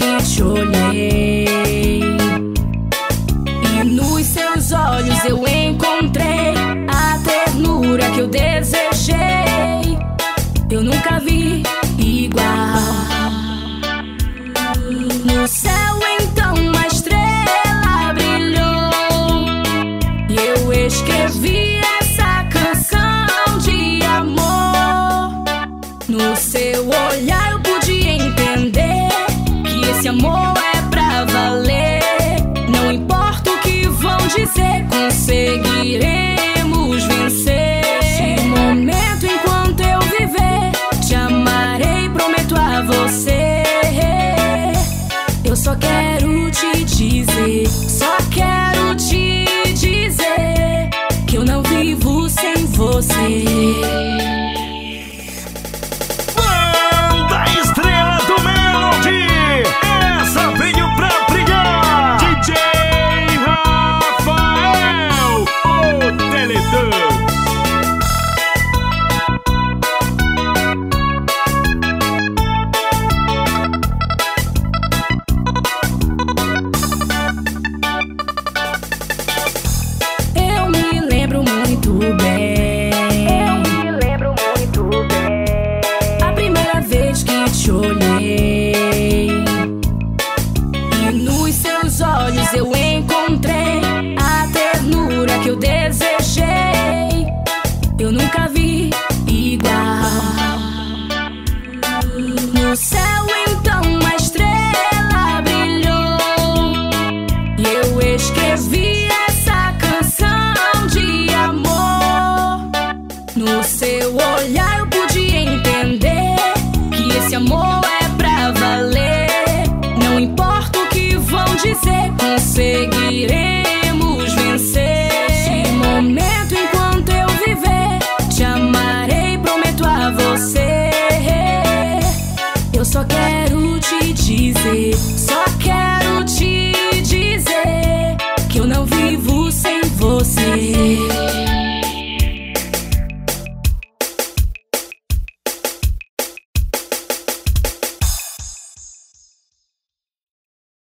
que te olhei. E nos seus olhos eu encontrei a ternura que eu desejei. Eu nunca vi igual. No céu vencer, conseguiremos vencer. Este momento enquanto eu viver, te amarei, prometo a você. Eu só quero te dizer, só quero te dizer que eu não vivo sem você. yo vencer. Conseguiremos vencer. Este momento enquanto eu viver, te amarei, prometo a você. Eu só quero te dizer, só quero.